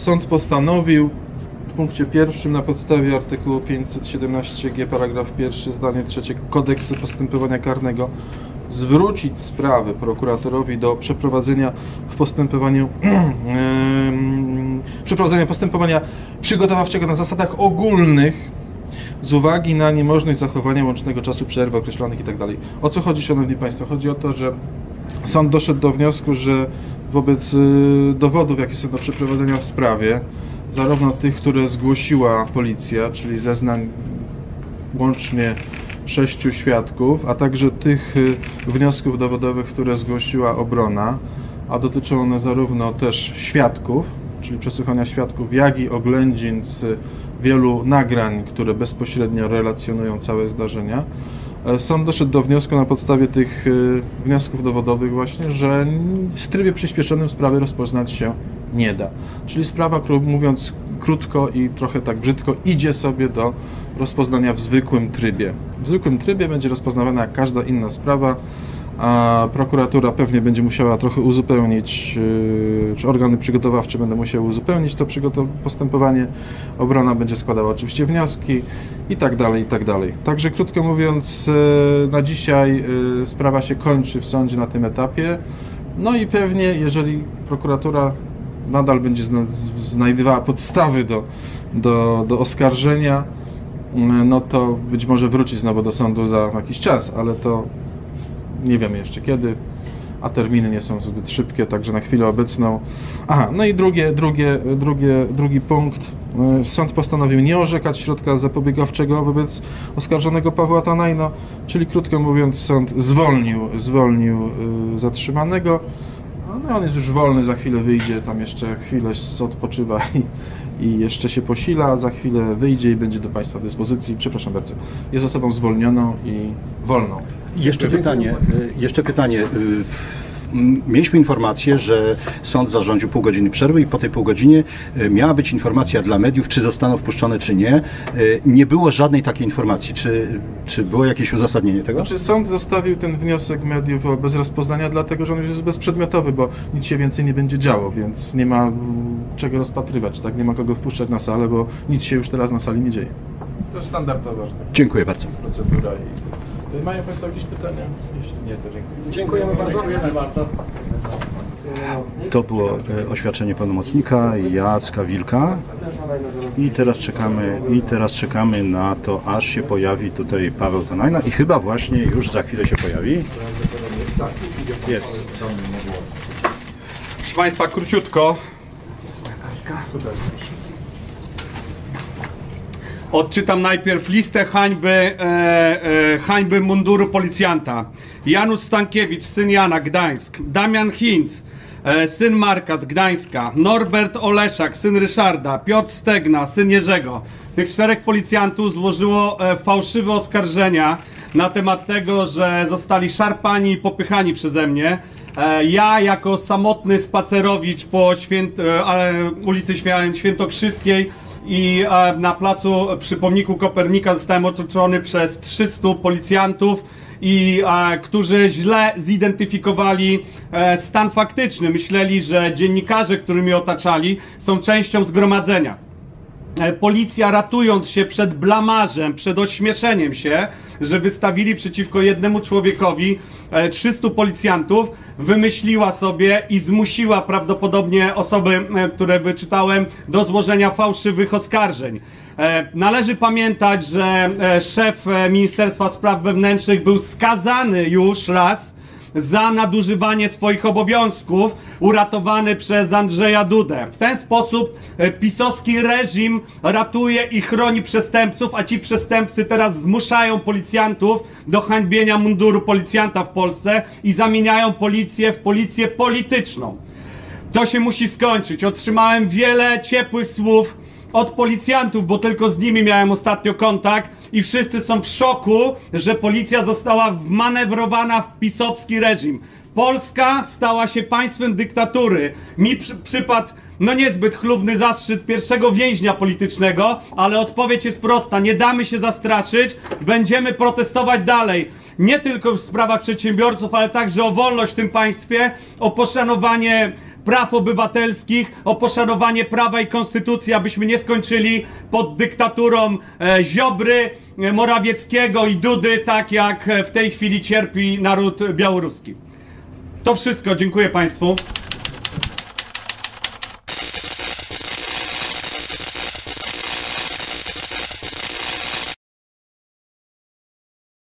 Sąd postanowił w punkcie pierwszym na podstawie artykułu 517g paragraf pierwszy zdanie trzecie kodeksu postępowania karnego zwrócić sprawę prokuratorowi do przeprowadzenia w postępowaniu przeprowadzenia postępowania przygotowawczego na zasadach ogólnych z uwagi na niemożność zachowania łącznego czasu przerwy określonych itd. O co chodzi, Szanowni Państwo? Chodzi o to, że sąd doszedł do wniosku, że wobec y, dowodów, jakie są do przeprowadzenia w sprawie, zarówno tych, które zgłosiła policja, czyli zeznań łącznie sześciu świadków, a także tych y, wniosków dowodowych, które zgłosiła obrona, a dotyczą one zarówno też świadków, czyli przesłuchania świadków, jak i oględzin z wielu nagrań, które bezpośrednio relacjonują całe zdarzenia. E, Sąd doszedł do wniosku na podstawie tych y, wniosków dowodowych właśnie, że w trybie przyspieszonym sprawy rozpoznać się nie da. Czyli sprawa, mówiąc krótko i trochę tak brzydko, idzie sobie do rozpoznania w zwykłym trybie. W zwykłym trybie będzie rozpoznawana jak każda inna sprawa, a prokuratura pewnie będzie musiała trochę uzupełnić, yy, czy organy przygotowawcze będą musiały uzupełnić to postępowanie, obrona będzie składała oczywiście wnioski i tak dalej, i tak dalej. Także krótko mówiąc, yy, na dzisiaj yy, sprawa się kończy w sądzie na tym etapie, no i pewnie jeżeli prokuratura nadal będzie znajdowała podstawy do, do, do oskarżenia, no to być może wróci znowu do sądu za jakiś czas, ale to nie wiemy jeszcze kiedy, a terminy nie są zbyt szybkie, także na chwilę obecną. Aha, no i drugie, drugie, drugie, drugi punkt. E, Sąd postanowił nie orzekać środka zapobiegawczego wobec oskarżonego Pawła Tanajno, czyli krótko mówiąc sąd zwolnił, zwolnił y, zatrzymanego. No on jest już wolny, za chwilę wyjdzie, tam jeszcze chwilę odpoczywa i, i jeszcze się posila, za chwilę wyjdzie i będzie do Państwa dyspozycji. Przepraszam bardzo. Jest osobą zwolnioną i wolną. Jeszcze pytanie, y, jeszcze pytanie. m, Mieliśmy informację, że sąd zarządził pół godziny przerwy i po tej pół godzinie y, miała być informacja dla mediów, czy zostaną wpuszczone, czy nie. Nie było żadnej takiej informacji. Czy, czy było jakieś uzasadnienie tego? Znaczy sąd zostawił ten wniosek mediów o bez rozpoznania, dlatego że on już jest bezprzedmiotowy, bo nic się więcej nie będzie działo, więc nie ma czego rozpatrywać, tak? Nie ma kogo wpuszczać na salę, bo nic się już teraz na sali nie dzieje. To jest standardowa tak, Dziękuję bardzo. procedura. I... Mają Państwo jakieś pytania? Jeśli nie, to dziękuję. Dziękujemy bardzo. Dziękujemy bardzo. To było e, oświadczenie pełnomocnika Jacka Wilka. I teraz czekamy, i teraz czekamy na to, aż się pojawi tutaj Paweł Tanajna i chyba właśnie już za chwilę się pojawi. Jest. Proszę Państwa, króciutko. Odczytam najpierw listę hańby, e, e, hańby munduru policjanta. Janusz Stankiewicz, syn Jana, Gdańsk. Damian Hinz, e, syn Marka z Gdańska. Norbert Oleszak, syn Ryszarda. Piotr Stegna, syn Jerzego. Tych czterech policjantów złożyło e, fałszywe oskarżenia na temat tego, że zostali szarpani i popychani przeze mnie. E, Ja jako samotny spacerowicz po święt, e, ulicy Świę- Świętokrzyskiej i e, na placu przy pomniku Kopernika zostałem otoczony przez 300 policjantów i e, którzy źle zidentyfikowali e, stan faktyczny. Myśleli, że dziennikarze, którymi otaczali, są częścią zgromadzenia. E, Policja ratując się przed blamarzem, przed ośmieszeniem się, że wystawili przeciwko jednemu człowiekowi e, 300 policjantów, wymyśliła sobie i zmusiła prawdopodobnie osoby, e, które wyczytałem, do złożenia fałszywych oskarżeń. E, Należy pamiętać, że e, szef e, Ministerstwa Spraw Wewnętrznych był skazany już raz za nadużywanie swoich obowiązków, uratowany przez Andrzeja Dudę. W ten sposób e, pisowski reżim ratuje i chroni przestępców, a ci przestępcy teraz zmuszają policjantów do hańbienia munduru policjanta w Polsce i zamieniają policję w policję polityczną. To się musi skończyć. Otrzymałem wiele ciepłych słów od policjantów, bo tylko z nimi miałem ostatnio kontakt i wszyscy są w szoku, że policja została wmanewrowana w pisowski reżim. Polska stała się państwem dyktatury. Mi przy, przypadł no niezbyt chlubny zastrzyk pierwszego więźnia politycznego, ale odpowiedź jest prosta. Nie damy się zastraszyć, będziemy protestować dalej. Nie tylko w sprawach przedsiębiorców, ale także o wolność w tym państwie, o poszanowanie praw obywatelskich, o poszanowanie prawa i konstytucji, abyśmy nie skończyli pod dyktaturą e, Ziobry, e, Morawieckiego i Dudy, tak jak e, w tej chwili cierpi naród białoruski. To wszystko, dziękuję Państwu.